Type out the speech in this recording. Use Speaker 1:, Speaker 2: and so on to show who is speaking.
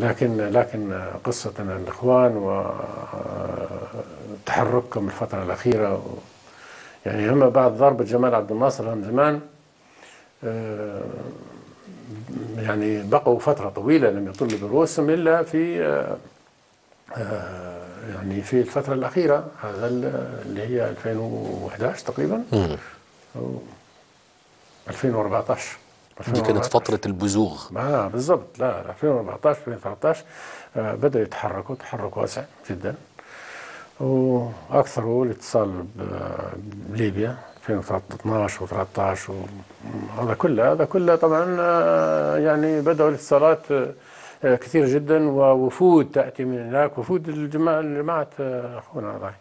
Speaker 1: لكن لكن قصة الإخوان وتحركهم الفترة الأخيرة يعني هم بعد ضربة جمال عبد الناصر من زمان آه، يعني بقوا فترة طويلة لم يطلوا برؤوسهم إلا في آه، آه، يعني في الفترة الأخيرة هذا اللي هي 2011 تقريبا أو 2014
Speaker 2: دي كانت فترة البزوغ.
Speaker 1: آه بالضبط. لا 2014 2013 آه بدأوا يتحركوا تحرك واسع جدا. واكثروا الاتصال بليبيا 2012 و13 وهذا كله هذا كله طبعا آه يعني بدأوا الاتصالات آه كثير جدا ووفود تأتي من هناك وفود الجماعة جماعة أخونا هذا